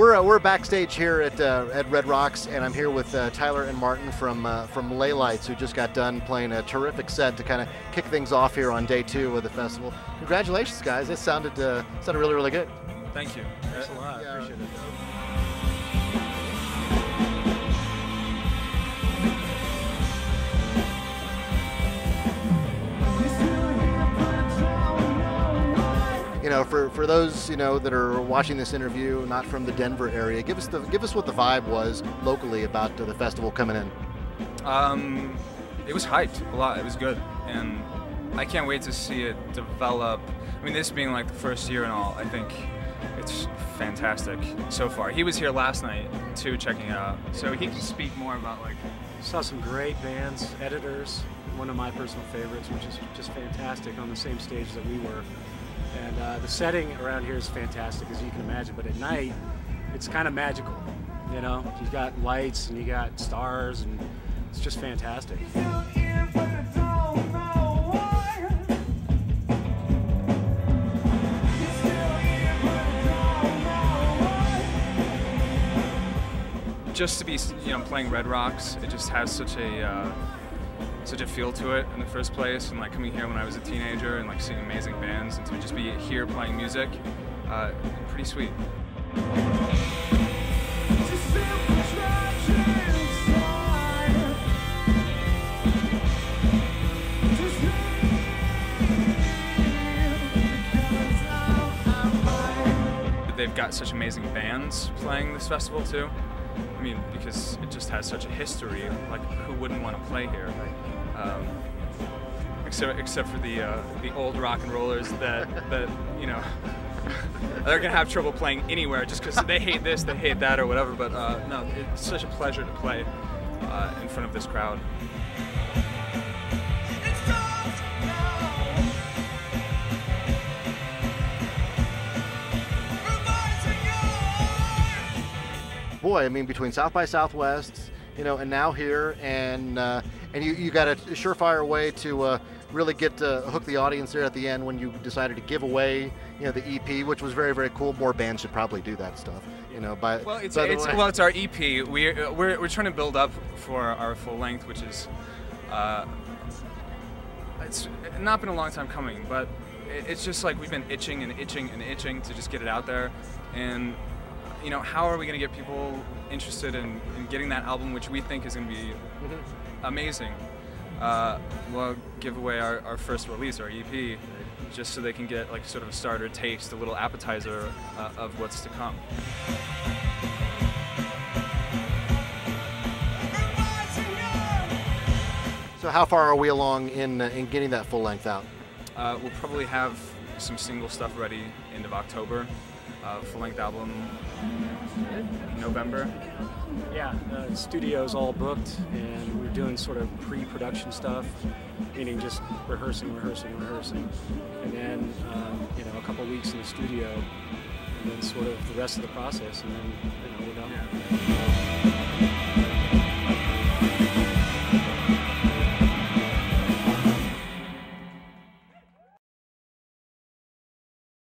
We're, uh, we're backstage here at, uh, at Red Rocks, and I'm here with uh, Tyler and Martin from uh, from Laylights, who just got done playing a terrific set to kind of kick things off here on day two of the festival. Congratulations, guys! That sounded uh, sounded really really good. Thank you. Thanks a lot. Yeah. Appreciate it. You know, for, for those you know that are watching this interview, not from the Denver area, give us the give us what the vibe was locally about the festival coming in. Um, it was hyped a lot. It was good, and I can't wait to see it develop. I mean, this being like the first year and all, I think it's fantastic so far. He was here last night too, checking it out, so he can speak more about like. Saw some great bands, editors, one of my personal favorites, which is just fantastic on the same stage that we were. And uh, the setting around here is fantastic, as you can imagine. But at night, it's kind of magical. You know, you got lights and you got stars, and it's just fantastic. just to be you know playing Red Rocks, it just has such a uh, such a feel to it in the first place. And like coming here when I was a teenager and like seeing amazing bands, and to just be here playing music, uh, pretty sweet. They've got such amazing bands playing this festival too. I mean, because it just has such a history. Like, who wouldn't want to play here? Um, except, except for the uh, the old rock and rollers that that you know they're gonna have trouble playing anywhere just because they hate this, they hate that, or whatever. But uh, no, it's such a pleasure to play uh, in front of this crowd. Boy, I mean, between South by Southwest, you know, and now here, and uh, and you, you got a surefire way to uh, really get uh, hook the audience there at the end when you decided to give away, you know, the EP, which was very very cool. More bands should probably do that stuff, you know. By Well, it's, by it's well, it's our EP. We're, we're we're trying to build up for our full length, which is uh, it's not been a long time coming, but it's just like we've been itching and itching and itching to just get it out there, and you know, how are we going to get people interested in, in getting that album, which we think is going to be amazing? Uh, we'll give away our, our first release, our EP, just so they can get like sort of a starter taste, a little appetizer uh, of what's to come. so how far are we along in uh, in getting that full length out? Uh, we'll probably have some single stuff ready end of October. Uh, full-length album November. Yeah, the studio's all booked, and we're doing sort of pre-production stuff, meaning just rehearsing, rehearsing, rehearsing, and then um, you know a couple weeks in the studio, and then sort of the rest of the process, and then you know we're done.